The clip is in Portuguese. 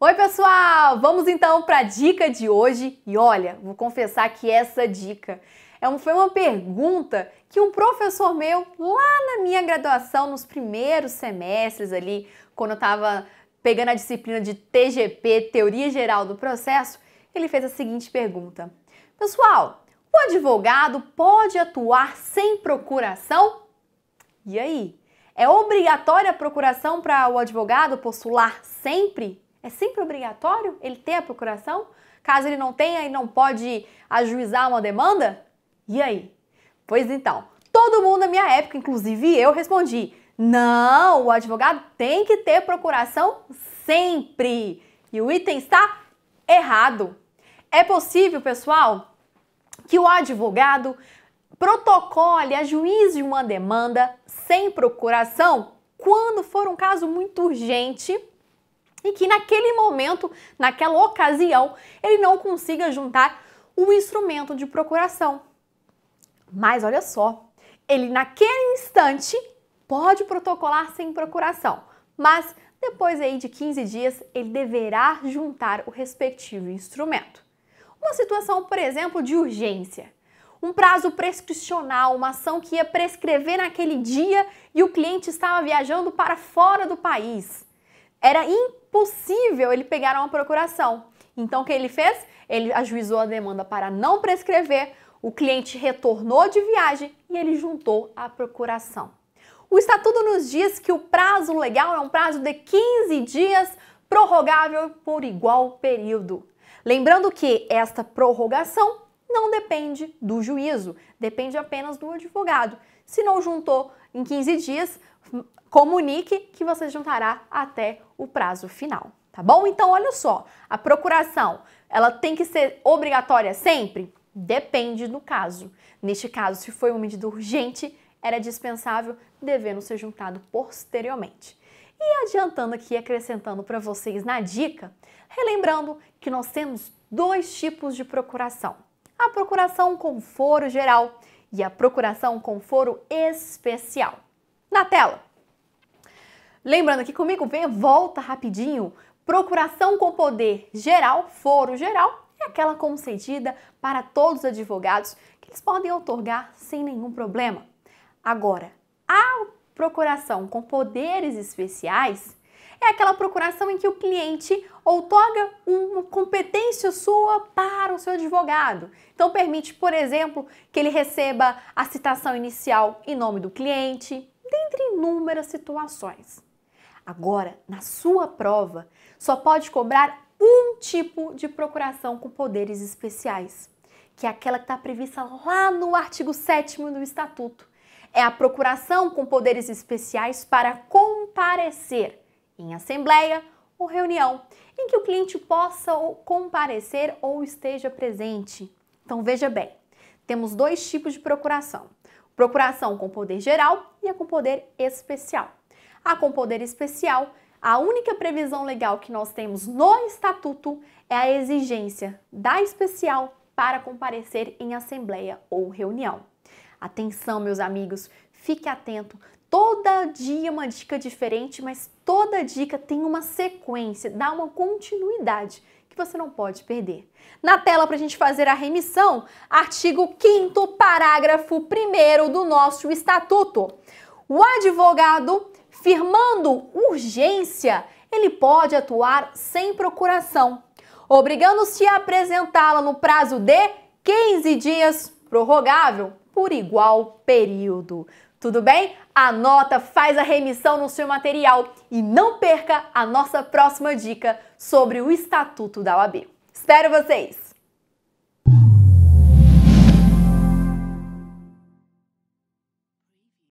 Oi, pessoal! Vamos então para a dica de hoje. E olha, vou confessar que essa dica é um, foi uma pergunta que um professor meu, lá na minha graduação, nos primeiros semestres ali, quando eu estava pegando a disciplina de TGP, Teoria Geral do Processo, ele fez a seguinte pergunta: Pessoal, o advogado pode atuar sem procuração? E aí? É obrigatória a procuração para o advogado postular sempre? É sempre obrigatório ele ter a procuração? Caso ele não tenha, ele não pode ajuizar uma demanda? E aí? Pois então, todo mundo na minha época, inclusive eu, respondi: não, o advogado tem que ter procuração sempre. E o item está errado. É possível, pessoal, que o advogado protocole, ajuize uma demanda sem procuração quando for um caso muito urgente e que naquele momento, naquela ocasião, ele não consiga juntar o instrumento de procuração. Mas olha só, ele naquele instante pode protocolar sem procuração, mas depois aí de 15 dias ele deverá juntar o respectivo instrumento. Uma situação, por exemplo, de urgência um prazo prescricional, uma ação que ia prescrever naquele dia e o cliente estava viajando para fora do país. Era impossível ele pegar uma procuração. Então o que ele fez? Ele ajuizou a demanda para não prescrever, o cliente retornou de viagem e ele juntou a procuração. O estatuto nos diz que o prazo legal é um prazo de 15 dias, prorrogável por igual período. Lembrando que esta prorrogação não depende do juízo, depende apenas do advogado. Se não juntou em 15 dias, comunique que você juntará até o prazo final, tá bom? Então, olha só, a procuração, ela tem que ser obrigatória sempre? Depende do caso. Neste caso, se foi uma medida urgente, era dispensável, devendo ser juntado posteriormente. E adiantando aqui, acrescentando para vocês na dica, relembrando que nós temos dois tipos de procuração a procuração com foro geral e a procuração com foro especial. Na tela. Lembrando aqui comigo, vem, volta rapidinho. Procuração com poder geral, foro geral, é aquela concedida para todos os advogados que eles podem otorgar sem nenhum problema. Agora, a procuração com poderes especiais é aquela procuração em que o cliente outorga uma competência sua para o seu advogado. Então, permite, por exemplo, que ele receba a citação inicial em nome do cliente, dentre inúmeras situações. Agora, na sua prova, só pode cobrar um tipo de procuração com poderes especiais, que é aquela que está prevista lá no artigo 7 do Estatuto. É a procuração com poderes especiais para comparecer em assembleia ou reunião em que o cliente possa comparecer ou esteja presente. Então veja bem, temos dois tipos de procuração: procuração com poder geral e a com poder especial. A com poder especial, a única previsão legal que nós temos no estatuto é a exigência da especial para comparecer em assembleia ou reunião. Atenção, meus amigos, fique atento. Toda dia uma dica diferente, mas toda dica tem uma sequência, dá uma continuidade que você não pode perder. Na tela para a gente fazer a remissão, artigo 5 parágrafo 1 do nosso estatuto. O advogado, firmando urgência, ele pode atuar sem procuração, obrigando-se a apresentá-la no prazo de 15 dias, prorrogável por igual período. Tudo bem? Anota, faz a remissão no seu material e não perca a nossa próxima dica sobre o Estatuto da OAB. Espero vocês!